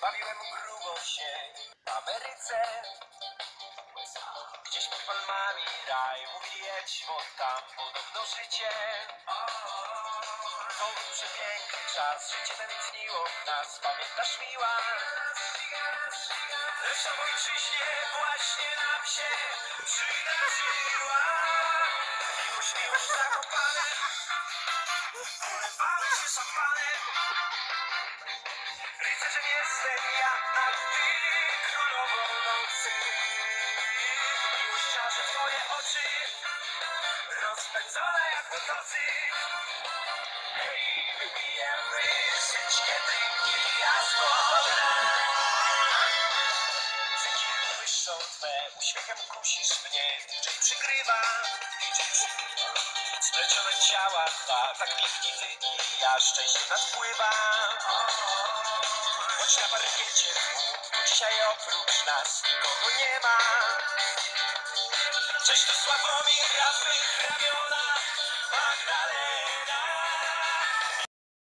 Bawiłem grubo się w Ameryce. Gdzieś pod palmami raj Mówi jedź, bo tam podobno życie. To był przepiękny czas Życie tętniło nas Pamiętasz miła? Lecz na ojczyźnie właśnie nam się przydarzyła. Miłość, miłość zakopana. Ulewała się uśmiechem kusisz mnie, DJ przygrywa. DJ ciała dwa, tak pięknie ty i ja, szczęście nadpływa. Choć na parkiecie dzisiaj oprócz nas nikogo nie ma. Cześć to Sławomir, Rafy,